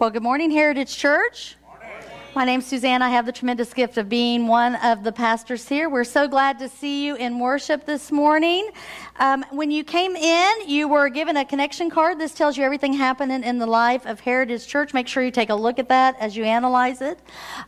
Well, good morning, Heritage Church. My name's Suzanne. I have the tremendous gift of being one of the pastors here. We're so glad to see you in worship this morning. Um, when you came in, you were given a connection card. This tells you everything happening in the life of Heritage Church. Make sure you take a look at that as you analyze it.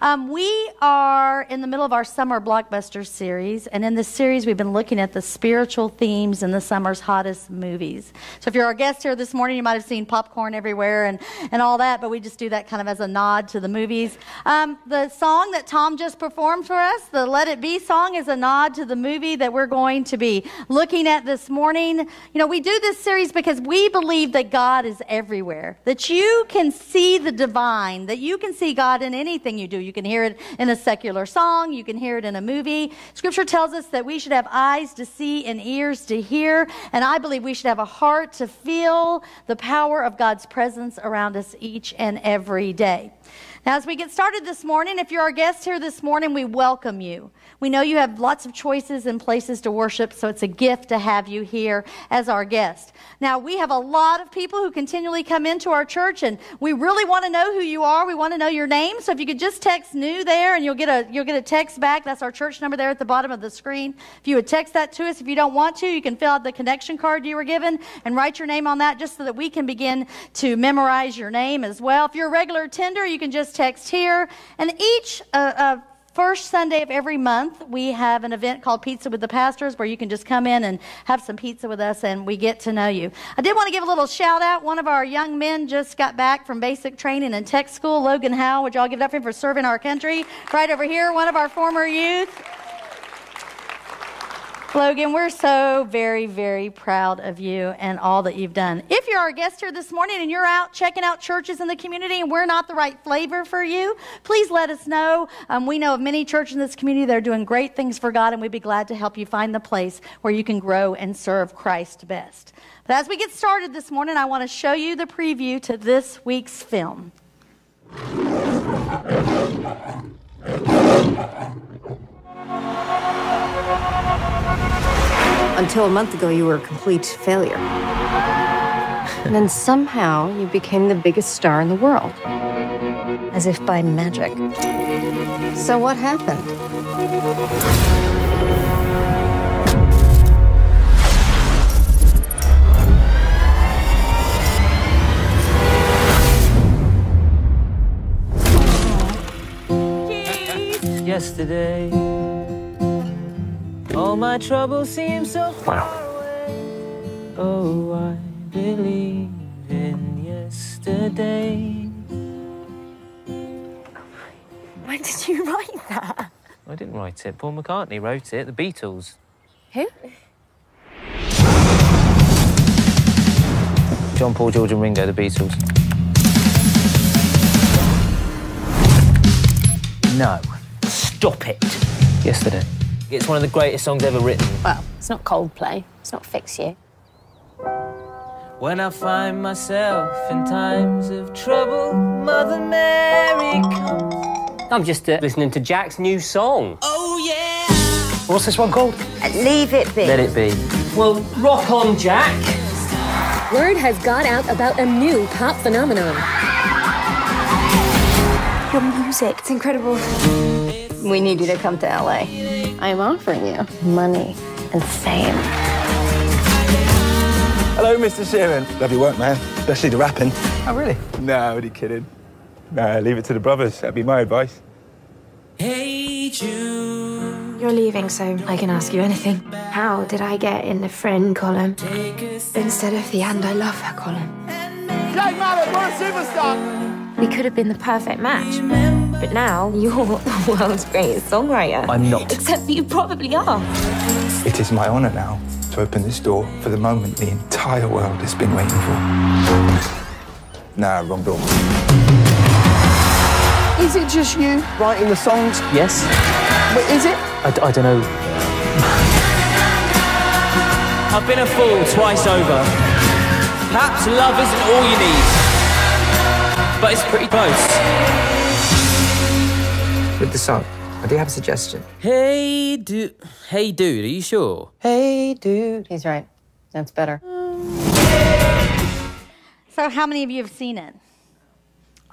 Um, we are in the middle of our summer blockbuster series, and in this series, we've been looking at the spiritual themes in the summer's hottest movies. So if you're our guest here this morning, you might have seen popcorn everywhere and, and all that, but we just do that kind of as a nod to the movies. Um, the song that Tom just performed for us, the Let It Be song, is a nod to the movie that we're going to be looking at this morning. You know, we do this series because we believe that God is everywhere, that you can see the divine, that you can see God in anything you do. You can hear it in a secular song, you can hear it in a movie. Scripture tells us that we should have eyes to see and ears to hear, and I believe we should have a heart to feel the power of God's presence around us each and every day. Now, as we get started this morning, if you're our guest here this morning, we welcome you. We know you have lots of choices and places to worship, so it's a gift to have you here as our guest. Now, we have a lot of people who continually come into our church, and we really want to know who you are. We want to know your name. So if you could just text new there, and you'll get a you'll get a text back. That's our church number there at the bottom of the screen. If you would text that to us, if you don't want to, you can fill out the connection card you were given and write your name on that, just so that we can begin to memorize your name as well. If you're a regular attender, you can just text here, and each uh, uh, First Sunday of every month, we have an event called Pizza with the Pastors where you can just come in and have some pizza with us and we get to know you. I did want to give a little shout out. One of our young men just got back from basic training in tech school, Logan Howe. Would y'all give it up for him for serving our country? Right over here, one of our former youth. Logan, we're so very, very proud of you and all that you've done. If you're our guest here this morning and you're out checking out churches in the community and we're not the right flavor for you, please let us know. Um, we know of many churches in this community that are doing great things for God, and we'd be glad to help you find the place where you can grow and serve Christ best. But as we get started this morning, I want to show you the preview to this week's film. Until a month ago, you were a complete failure. And then somehow you became the biggest star in the world. As if by magic. So what happened? Yesterday, all my troubles seem so far away. Oh, I believe in yesterday. When did you write that? I didn't write it. Paul McCartney wrote it. The Beatles. Who? John Paul, George, and Ringo. The Beatles. No. Stop it. Yesterday. It's one of the greatest songs ever written. Well, it's not Coldplay. It's not Fix You. When I find myself in times of trouble, Mother Mary comes. I'm just uh, listening to Jack's new song. Oh yeah. What's this one called? Leave it be. Let it be. Well, rock on, Jack. Word has got out about a new pop phenomenon. Your music, it's incredible. We need you to come to LA. I'm offering you money and fame. Hello, Mr. Sheeran. Love your work, man. Especially the rapping. Oh, really? No, only kidding. No, leave it to the brothers. That'd be my advice. Hey Jude. You're leaving, so I can ask you anything. How did I get in the friend column instead of the and I love her column? Jack Malik, we're a superstar! We could have been the perfect match. But now you're the world's greatest songwriter. I'm not. Except that you probably are. It is my honour now to open this door for the moment the entire world has been waiting for. Nah, wrong door. Is it just you writing the songs? Yes. But is it? I, d- I don't know. I've been a fool twice over. Perhaps love isn't all you need, but it's pretty close. With the song, I do have a suggestion. Hey, dude. Hey, dude. Are you sure? Hey, dude. He's right. That's better. So, how many of you have seen it?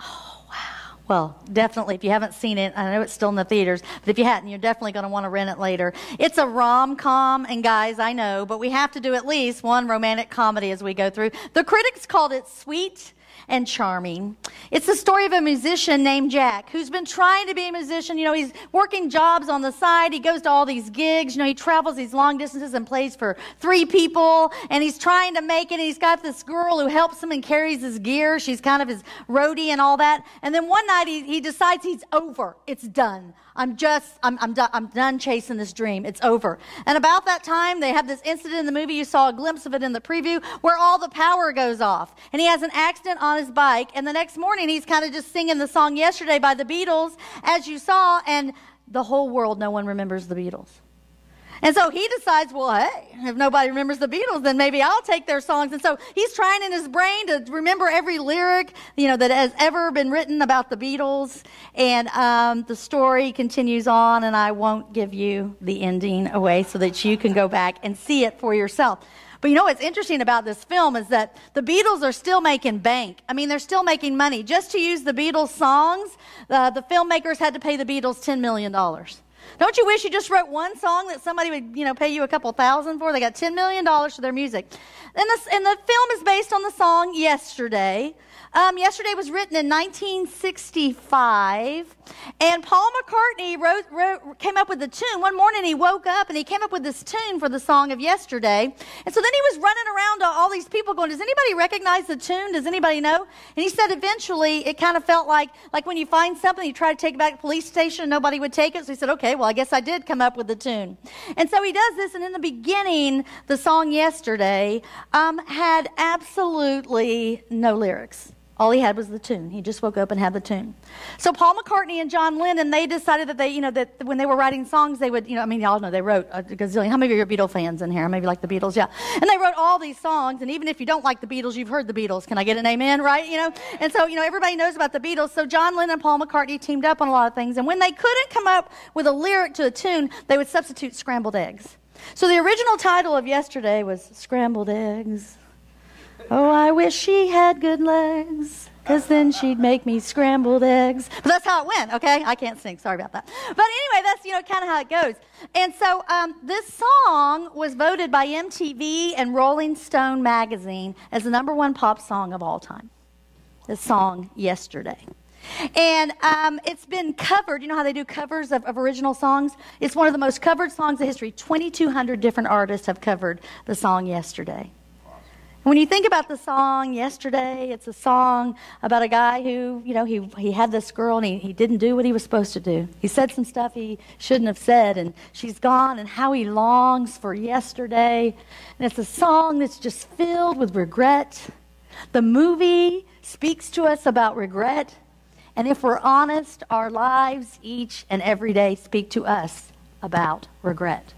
Oh, wow. Well, definitely, if you haven't seen it, I know it's still in the theaters, but if you hadn't, you're definitely going to want to rent it later. It's a rom com, and guys, I know, but we have to do at least one romantic comedy as we go through. The critics called it sweet and charming. It's the story of a musician named Jack who's been trying to be a musician. You know, he's working jobs on the side. He goes to all these gigs. You know, he travels these long distances and plays for three people. And he's trying to make it. He's got this girl who helps him and carries his gear. She's kind of his roadie and all that. And then one night he, he decides he's over. It's done. I'm just, I'm, I'm, done, I'm done chasing this dream. It's over. And about that time, they have this incident in the movie. You saw a glimpse of it in the preview where all the power goes off. And he has an accident on his bike. And the next morning, he's kind of just singing the song Yesterday by the Beatles, as you saw. And the whole world, no one remembers the Beatles. And so he decides, well, hey, if nobody remembers the Beatles, then maybe I'll take their songs. And so he's trying in his brain to remember every lyric, you know, that has ever been written about the Beatles. And um, the story continues on, and I won't give you the ending away so that you can go back and see it for yourself. But you know what's interesting about this film is that the Beatles are still making bank. I mean, they're still making money. Just to use the Beatles songs, uh, the filmmakers had to pay the Beatles $10 million. Don't you wish you just wrote one song that somebody would, you know, pay you a couple thousand for? They got $10 million for their music. And, this, and the film is based on the song Yesterday. Um, yesterday was written in 1965, and Paul McCartney wrote, wrote, came up with the tune. One morning he woke up and he came up with this tune for the song of Yesterday. And so then he was running around to all these people going, Does anybody recognize the tune? Does anybody know? And he said eventually it kind of felt like, like when you find something, you try to take it back to the police station and nobody would take it. So he said, Okay, well, I guess I did come up with the tune. And so he does this, and in the beginning, the song Yesterday um, had absolutely no lyrics. All he had was the tune. He just woke up and had the tune. So Paul McCartney and John Lennon, they decided that they, you know, that when they were writing songs, they would, you know, I mean, y'all know they wrote a gazillion. How many of you are Beatle fans in here? Maybe like the Beatles, yeah. And they wrote all these songs, and even if you don't like the Beatles, you've heard the Beatles. Can I get an amen, right? You know? And so, you know, everybody knows about the Beatles. So John Lennon and Paul McCartney teamed up on a lot of things. And when they couldn't come up with a lyric to a tune, they would substitute scrambled eggs. So the original title of yesterday was Scrambled Eggs. Oh, I wish she had good legs, because then she'd make me scrambled eggs. But that's how it went, okay? I can't sing, sorry about that. But anyway, that's, you know, kind of how it goes. And so um, this song was voted by MTV and Rolling Stone magazine as the number one pop song of all time. The song Yesterday. And um, it's been covered. You know how they do covers of, of, original songs? It's one of the most covered songs in history. 2,200 different artists have covered the song Yesterday. When you think about the song yesterday, it's a song about a guy who, you know, he, he had this girl and he, he didn't do what he was supposed to do. He said some stuff he shouldn't have said, and she's gone, and how he longs for yesterday. And it's a song that's just filled with regret. The movie speaks to us about regret. And if we're honest, our lives each and every day speak to us about regret.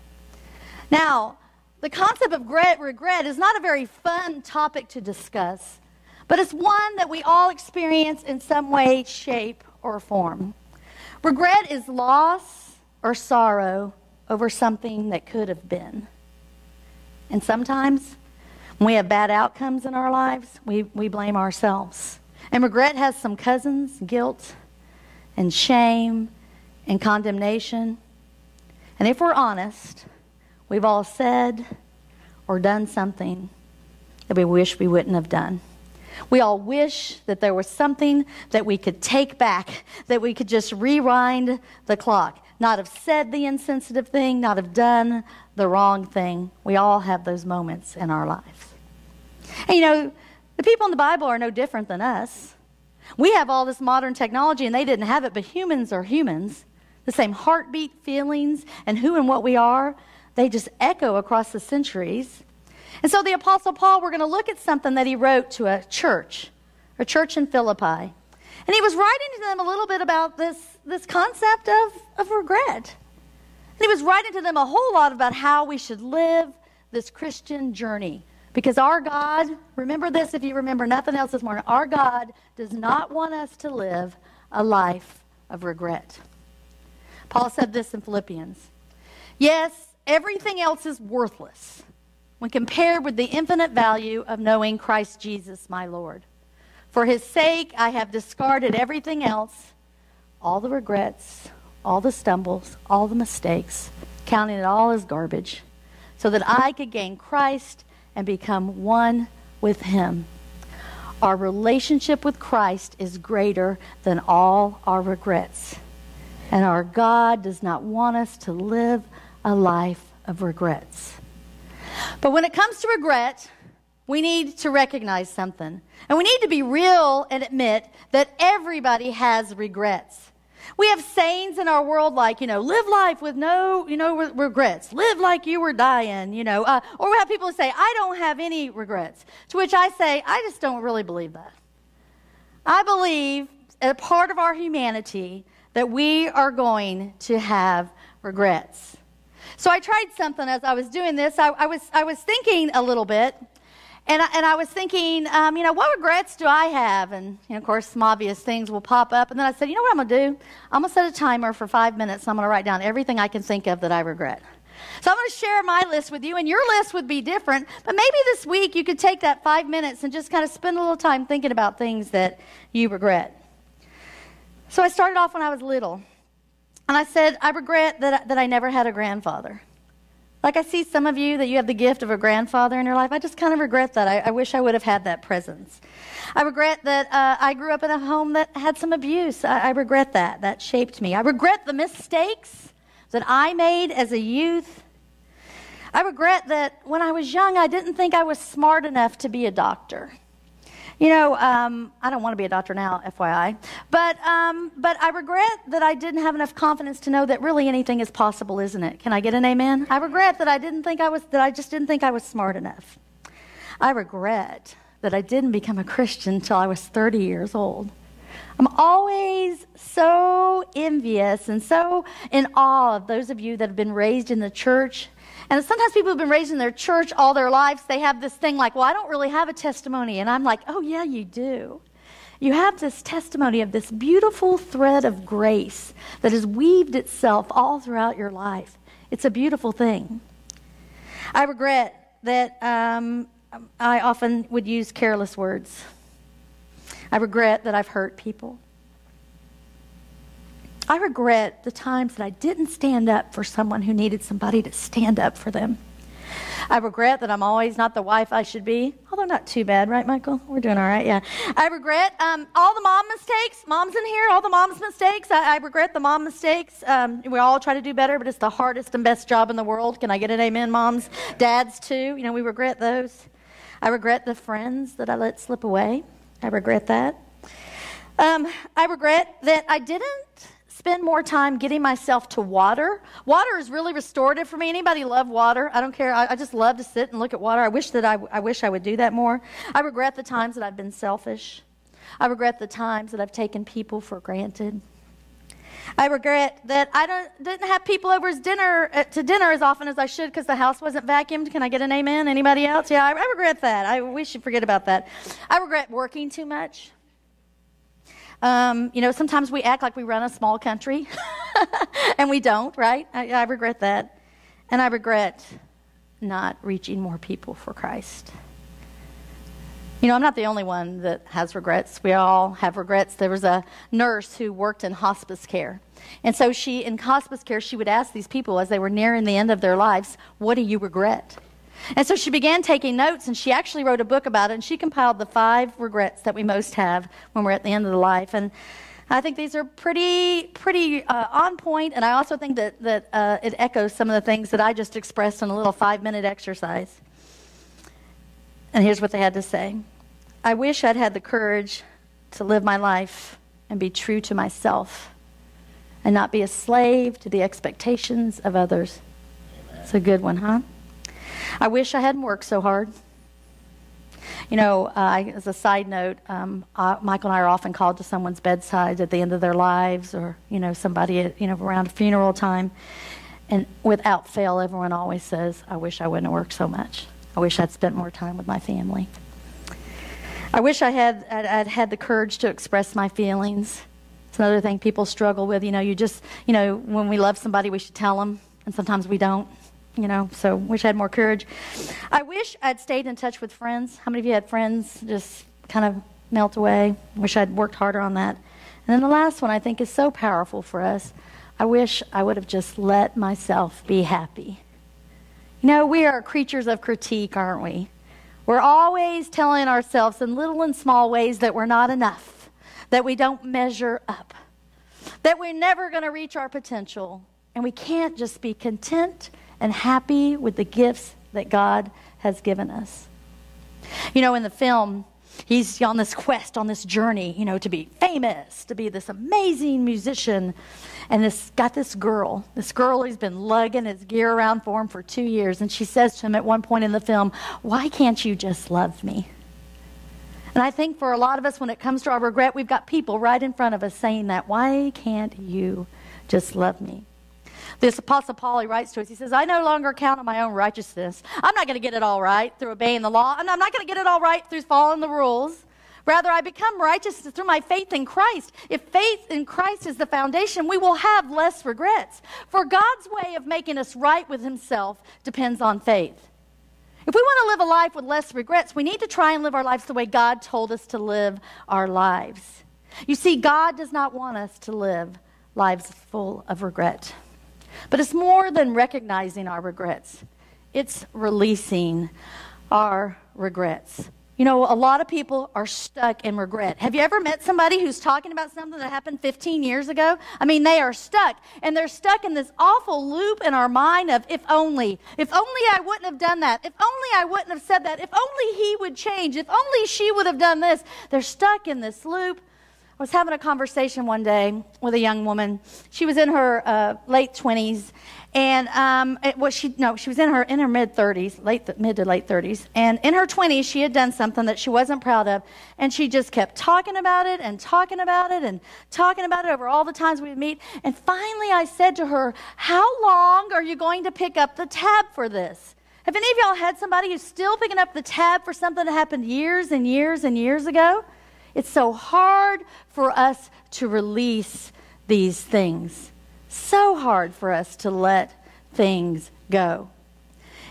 Now, the concept of regret is not a very fun topic to discuss, but it's one that we all experience in some way, shape, or form. Regret is loss or sorrow over something that could have been. And sometimes, when we have bad outcomes in our lives, we, we blame ourselves. And regret has some cousins guilt and shame and condemnation. And if we're honest, We've all said or done something that we wish we wouldn't have done. We all wish that there was something that we could take back, that we could just rewind the clock, not have said the insensitive thing, not have done the wrong thing. We all have those moments in our lives. And you know, the people in the Bible are no different than us. We have all this modern technology and they didn't have it, but humans are humans. The same heartbeat, feelings, and who and what we are they just echo across the centuries. And so the Apostle Paul, we're going to look at something that he wrote to a church, a church in Philippi. And he was writing to them a little bit about this, this concept of, of regret. And he was writing to them a whole lot about how we should live this Christian journey. Because our God, remember this if you remember nothing else this morning, our God does not want us to live a life of regret. Paul said this in Philippians. Yes, everything else is worthless when compared with the infinite value of knowing Christ Jesus, my Lord. For his sake, I have discarded everything else all the regrets, all the stumbles, all the mistakes, counting it all as garbage, so that I could gain Christ and become one with Him. Our relationship with Christ is greater than all our regrets. And our God does not want us to live a life of regrets. But when it comes to regret, we need to recognize something. And we need to be real and admit that everybody has regrets. We have sayings in our world like, you know, live life with no, you know, re- regrets. Live like you were dying, you know. Uh, or we have people who say, I don't have any regrets. To which I say, I just don't really believe that. I believe, a part of our humanity, that we are going to have regrets. So I tried something as I was doing this. I, I was, I was thinking a little bit. And I, and I was thinking, um, you know, what regrets do I have? And, you know, of course, some obvious things will pop up. And then I said, you know what I'm going to do? I'm going to set a timer for five minutes. and I'm going to write down everything I can think of that I regret. So I'm going to share my list with you, and your list would be different. But maybe this week you could take that five minutes and just kind of spend a little time thinking about things that you regret. So I started off when I was little. And I said, I regret that, that I never had a grandfather. Like I see some of you that you have the gift of a grandfather in your life. I just kind of regret that. I, I wish I would have had that presence. I regret that uh, I grew up in a home that had some abuse. I, I regret that. That shaped me. I regret the mistakes that I made as a youth. I regret that when I was young, I didn't think I was smart enough to be a doctor. You know, um, I don't want to be a doctor now, FYI. But, um, but I regret that I didn't have enough confidence to know that really anything is possible, isn't it? Can I get an amen? I regret that I didn't think I was, that I just didn't think I was smart enough. I regret that I didn't become a Christian until I was 30 years old. I'm always so envious and so in awe of those of you that have been raised in the church and sometimes people have been raised in their church all their lives. They have this thing like, well, I don't really have a testimony. And I'm like, oh, yeah, you do. You have this testimony of this beautiful thread of grace that has weaved itself all throughout your life. It's a beautiful thing. I regret that um, I often would use careless words. I regret that I've hurt people. I regret the times that I didn't stand up for someone who needed somebody to stand up for them. I regret that I'm always not the wife I should be, although not too bad, right, Michael? We're doing all right, yeah. I regret um, all the mom mistakes. Moms in here, all the mom's mistakes. I, I regret the mom mistakes. Um, we all try to do better, but it's the hardest and best job in the world. Can I get an amen, moms? Dads, too. You know, we regret those. I regret the friends that I let slip away. I regret that. Um, I regret that I didn't spend more time getting myself to water. Water is really restorative for me. Anybody love water? I don't care. I, I just love to sit and look at water. I wish that I, I wish I would do that more. I regret the times that I've been selfish. I regret the times that I've taken people for granted. I regret that I don't, didn't have people over dinner, uh, to dinner as often as I should because the house wasn't vacuumed. Can I get an amen? Anybody else? Yeah, I, I regret that. I wish you forget about that. I regret working too much. Um, you know, sometimes we act like we run a small country, and we don't, right? I, I regret that. And I regret not reaching more people for Christ. You know, I'm not the only one that has regrets. We all have regrets. There was a nurse who worked in hospice care. And so she, in hospice care, she would ask these people as they were nearing the end of their lives, What do you regret? And so she began taking notes, and she actually wrote a book about it, and she compiled the five regrets that we most have when we're at the end of the life. And I think these are pretty, pretty uh, on point, and I also think that, that uh, it echoes some of the things that I just expressed in a little five minute exercise. And here's what they had to say I wish I'd had the courage to live my life and be true to myself and not be a slave to the expectations of others. It's a good one, huh? I wish I hadn't worked so hard. You know, uh, as a side note, um, uh, Michael and I are often called to someone's bedside at the end of their lives, or you know, somebody at, you know around funeral time, and without fail, everyone always says, "I wish I wouldn't have worked so much. I wish I'd spent more time with my family. I wish I had I'd, I'd had the courage to express my feelings." It's another thing people struggle with. You know, you just, you know, when we love somebody, we should tell them, and sometimes we don't you know, so wish I had more courage. I wish I'd stayed in touch with friends. How many of you had friends just kind of melt away? Wish I'd worked harder on that. And then the last one I think is so powerful for us. I wish I would have just let myself be happy. You know, we are creatures of critique, aren't we? We're always telling ourselves in little and small ways that we're not enough, that we don't measure up, that we're never going to reach our potential, and we can't just be content and happy with the gifts that God has given us. You know, in the film, he's on this quest, on this journey, you know, to be famous, to be this amazing musician. And this got this girl. This girl he's been lugging his gear around for him for two years. And she says to him at one point in the film, Why can't you just love me? And I think for a lot of us, when it comes to our regret, we've got people right in front of us saying that. Why can't you just love me? This Apostle Paul, he writes to us, he says, I no longer count on my own righteousness. I'm not going to get it all right through obeying the law, and I'm not going to get it all right through following the rules. Rather, I become righteous through my faith in Christ. If faith in Christ is the foundation, we will have less regrets. For God's way of making us right with Himself depends on faith. If we want to live a life with less regrets, we need to try and live our lives the way God told us to live our lives. You see, God does not want us to live lives full of regret. But it's more than recognizing our regrets, it's releasing our regrets. You know, a lot of people are stuck in regret. Have you ever met somebody who's talking about something that happened 15 years ago? I mean, they are stuck, and they're stuck in this awful loop in our mind of if only, if only I wouldn't have done that, if only I wouldn't have said that, if only he would change, if only she would have done this. They're stuck in this loop I was having a conversation one day with a young woman. She was in her uh, late 20s, and um, it was she no, she was in her in her mid 30s, late mid to late 30s, and in her 20s she had done something that she wasn't proud of, and she just kept talking about it and talking about it and talking about it over all the times we'd meet. And finally, I said to her, "How long are you going to pick up the tab for this?" Have any of y'all had somebody who's still picking up the tab for something that happened years and years and years ago? It's so hard for us to release these things. So hard for us to let things go.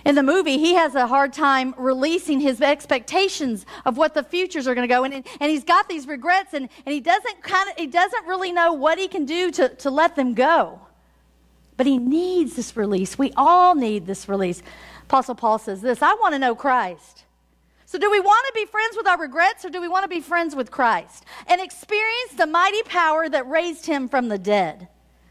In the movie, he has a hard time releasing his expectations of what the futures are going to go. And, and he's got these regrets, and, and he, doesn't kind of, he doesn't really know what he can do to, to let them go. But he needs this release. We all need this release. Apostle Paul says this I want to know Christ. So, do we want to be friends with our regrets or do we want to be friends with Christ and experience the mighty power that raised him from the dead?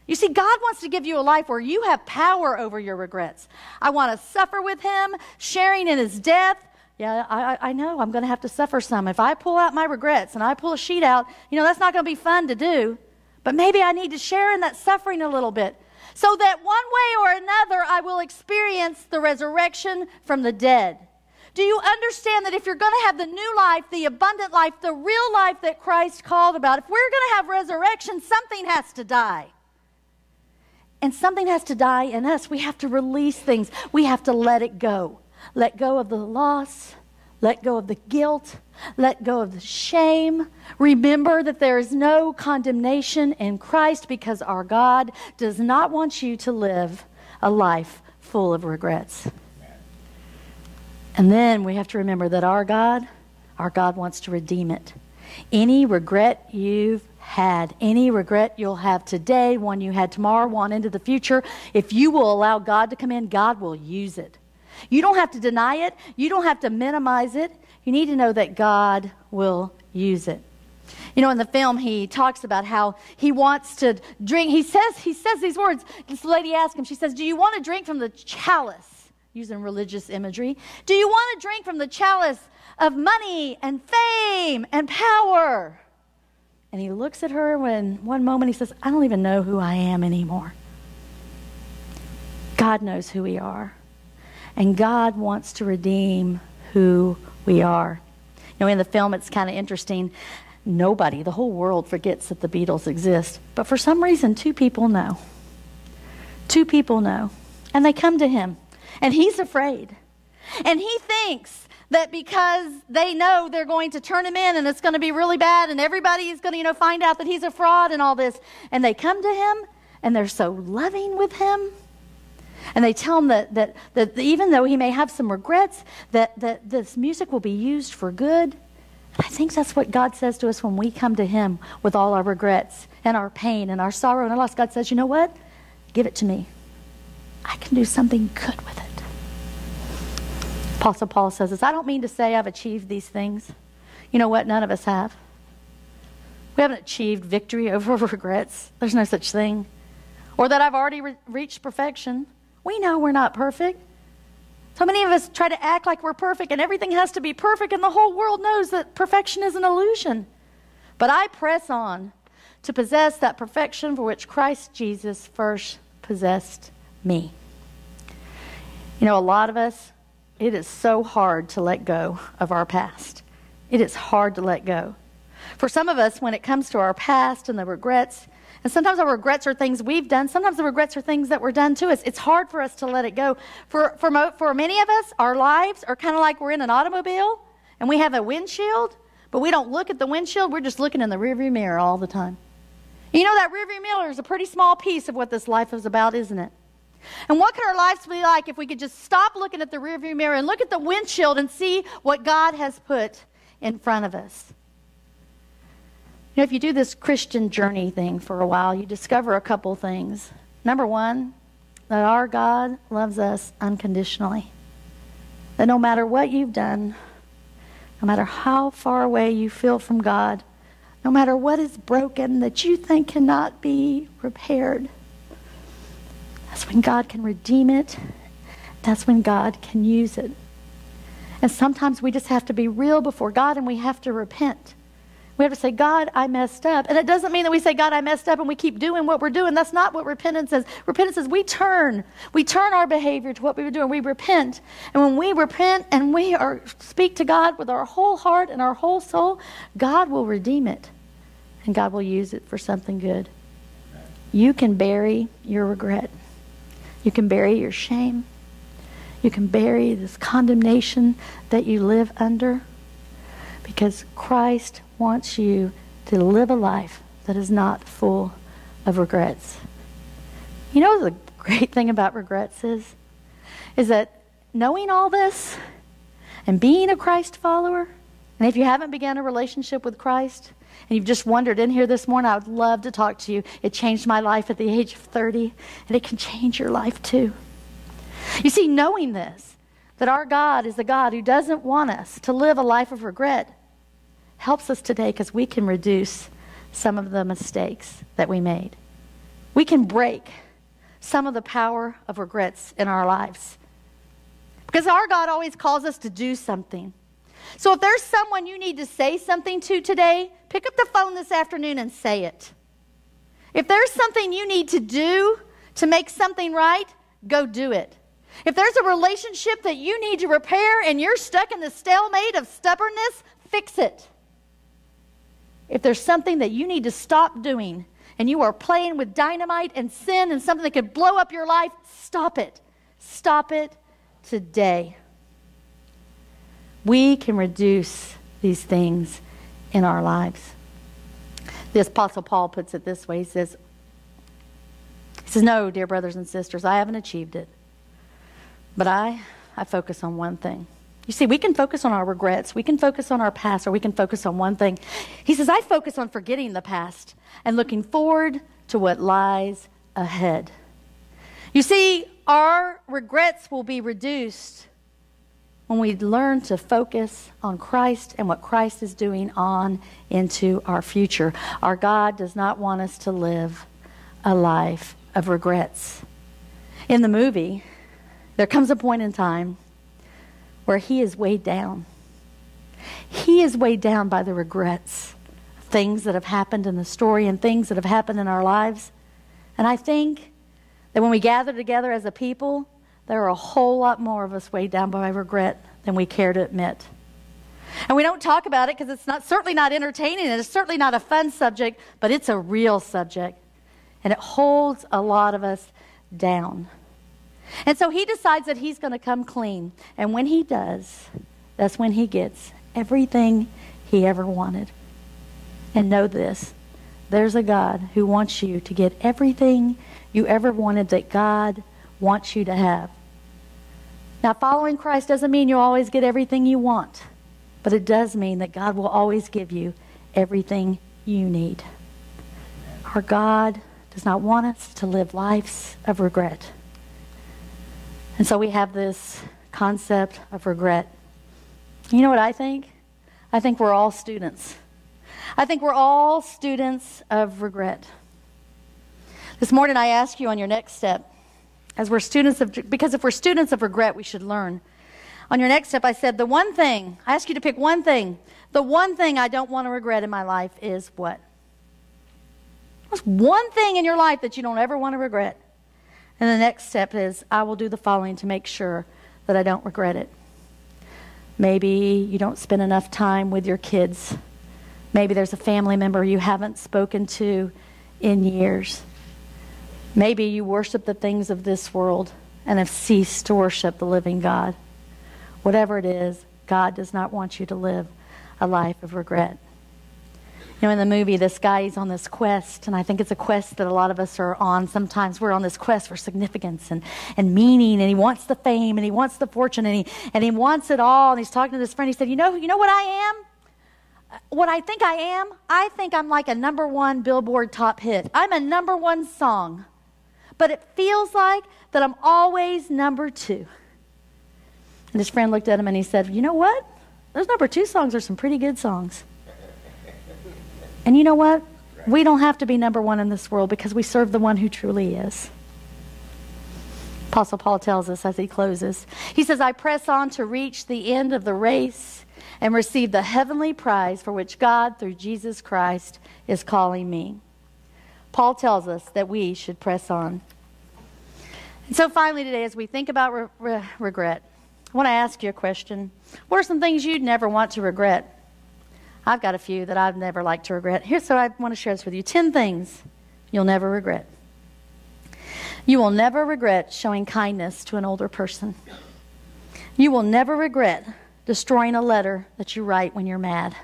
You see, God wants to give you a life where you have power over your regrets. I want to suffer with him, sharing in his death. Yeah, I, I know I'm going to have to suffer some. If I pull out my regrets and I pull a sheet out, you know, that's not going to be fun to do. But maybe I need to share in that suffering a little bit so that one way or another I will experience the resurrection from the dead. Do you understand that if you're going to have the new life, the abundant life, the real life that Christ called about, if we're going to have resurrection, something has to die. And something has to die in us. We have to release things, we have to let it go. Let go of the loss, let go of the guilt, let go of the shame. Remember that there is no condemnation in Christ because our God does not want you to live a life full of regrets. And then we have to remember that our God, our God wants to redeem it. Any regret you've had, any regret you'll have today, one you had tomorrow, one into the future, if you will allow God to come in, God will use it. You don't have to deny it, you don't have to minimize it. You need to know that God will use it. You know, in the film, he talks about how he wants to drink. He says, he says these words. This lady asks him, she says, Do you want to drink from the chalice? Using religious imagery? Do you want to drink from the chalice of money and fame and power? And he looks at her when one moment he says, I don't even know who I am anymore. God knows who we are. And God wants to redeem who we are. You know, in the film, it's kind of interesting. Nobody, the whole world forgets that the Beatles exist. But for some reason, two people know. Two people know. And they come to him and he's afraid. And he thinks that because they know they're going to turn him in and it's going to be really bad and everybody is going to, you know, find out that he's a fraud and all this. And they come to him and they're so loving with him. And they tell him that, that, that even though he may have some regrets, that, that this music will be used for good. I think that's what God says to us when we come to Him with all our regrets and our pain and our sorrow and our loss. God says, you know what? Give it to me. I can do something good with it. Apostle Paul says this I don't mean to say I've achieved these things. You know what? None of us have. We haven't achieved victory over regrets. There's no such thing. Or that I've already re- reached perfection. We know we're not perfect. So many of us try to act like we're perfect and everything has to be perfect, and the whole world knows that perfection is an illusion. But I press on to possess that perfection for which Christ Jesus first possessed me. You know, a lot of us, it is so hard to let go of our past. It is hard to let go. For some of us, when it comes to our past and the regrets, and sometimes our regrets are things we've done. Sometimes the regrets are things that were done to us. It's hard for us to let it go. For, for, mo- for many of us, our lives are kind of like we're in an automobile and we have a windshield, but we don't look at the windshield. We're just looking in the rearview mirror all the time. You know, that rearview mirror is a pretty small piece of what this life is about, isn't it? And what could our lives be like if we could just stop looking at the rearview mirror and look at the windshield and see what God has put in front of us? You know, if you do this Christian journey thing for a while, you discover a couple things. Number one, that our God loves us unconditionally. That no matter what you've done, no matter how far away you feel from God, no matter what is broken that you think cannot be repaired, that's when God can redeem it. That's when God can use it. And sometimes we just have to be real before God and we have to repent. We have to say, God, I messed up. And it doesn't mean that we say, God, I messed up and we keep doing what we're doing. That's not what repentance is. Repentance is we turn. We turn our behavior to what we were doing. We repent. And when we repent and we are speak to God with our whole heart and our whole soul, God will redeem it. And God will use it for something good. You can bury your regret. You can bury your shame. You can bury this condemnation that you live under because Christ wants you to live a life that is not full of regrets. You know the great thing about regrets is is that knowing all this and being a Christ follower, and if you haven't begun a relationship with Christ, and you've just wandered in here this morning, I would love to talk to you. It changed my life at the age of 30, and it can change your life too. You see, knowing this, that our God is a God who doesn't want us to live a life of regret, helps us today because we can reduce some of the mistakes that we made. We can break some of the power of regrets in our lives. Because our God always calls us to do something. So if there's someone you need to say something to today, pick up the phone this afternoon and say it. If there's something you need to do to make something right, go do it. If there's a relationship that you need to repair and you're stuck in the stalemate of stubbornness, fix it. If there's something that you need to stop doing and you are playing with dynamite and sin and something that could blow up your life, stop it. Stop it today. We can reduce these things in our lives. The Apostle Paul puts it this way He says, he says, No, dear brothers and sisters, I haven't achieved it. But I, I focus on one thing. You see, we can focus on our regrets, we can focus on our past, or we can focus on one thing. He says, I focus on forgetting the past and looking forward to what lies ahead. You see, our regrets will be reduced when we learn to focus on Christ and what Christ is doing on into our future. Our God does not want us to live a life of regrets. In the movie, there comes a point in time where he is weighed down. He is weighed down by the regrets, things that have happened in the story and things that have happened in our lives. And I think that when we gather together as a people, there are a whole lot more of us weighed down by regret than we care to admit. And we don't talk about it because it's not certainly not entertaining and it's certainly not a fun subject, but it's a real subject. And it holds a lot of us down. And so he decides that he's going to come clean. And when he does, that's when he gets everything he ever wanted. And know this there's a God who wants you to get everything you ever wanted that God wants you to have. Now, following Christ doesn't mean you'll always get everything you want. But it does mean that God will always give you everything you need. Our God does not want us to live lives of regret. And so we have this concept of regret. You know what I think? I think we're all students. I think we're all students of regret. This morning I ask you on your next step, as we're students of, because if we're students of regret, we should learn. On your next step, I said, the one thing, I ask you to pick one thing. The one thing I don't want to regret in my life is what? What's one thing in your life that you don't ever want to regret? And the next step is, I will do the following to make sure that I don't regret it. Maybe you don't spend enough time with your kids. Maybe there's a family member you haven't spoken to in years. Maybe you worship the things of this world and have ceased to worship the living God. Whatever it is, God does not want you to live a life of regret. You know, in the movie, this guy, is on this quest, and I think it's a quest that a lot of us are on. Sometimes we're on this quest for significance and, and meaning, and he wants the fame, and he wants the fortune, and he, and he wants it all. And he's talking to this friend. He said, you know, you know what I am? What I think I am? I think I'm like a number one Billboard top hit. I'm a number one song. But it feels like that I'm always number two. And his friend looked at him and he said, You know what? Those number two songs are some pretty good songs. And you know what? We don't have to be number one in this world because we serve the one who truly is. Apostle Paul tells us as he closes, he says, I press on to reach the end of the race and receive the heavenly prize for which God, through Jesus Christ, is calling me. Paul tells us that we should press on. And so, finally, today, as we think about re- re- regret, I want to ask you a question. What are some things you'd never want to regret? I've got a few that I've never liked to regret. Here's so I want to share this with you 10 things you'll never regret. You will never regret showing kindness to an older person. You will never regret destroying a letter that you write when you're mad.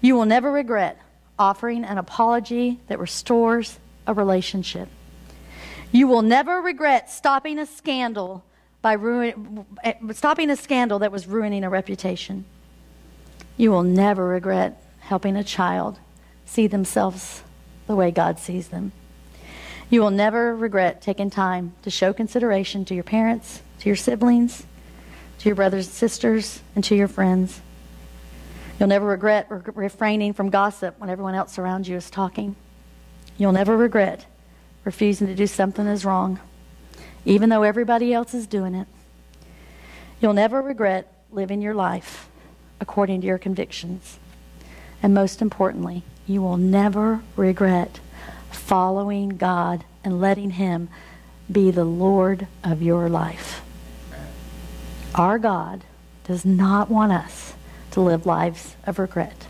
You will never regret offering an apology that restores a relationship. You will never regret stopping a scandal by ruin, stopping a scandal that was ruining a reputation. You will never regret helping a child see themselves the way God sees them. You will never regret taking time to show consideration to your parents, to your siblings, to your brothers and sisters, and to your friends. You'll never regret re- refraining from gossip when everyone else around you is talking. You'll never regret refusing to do something that's wrong, even though everybody else is doing it. You'll never regret living your life according to your convictions. And most importantly, you will never regret following God and letting Him be the Lord of your life. Our God does not want us to live lives of regret.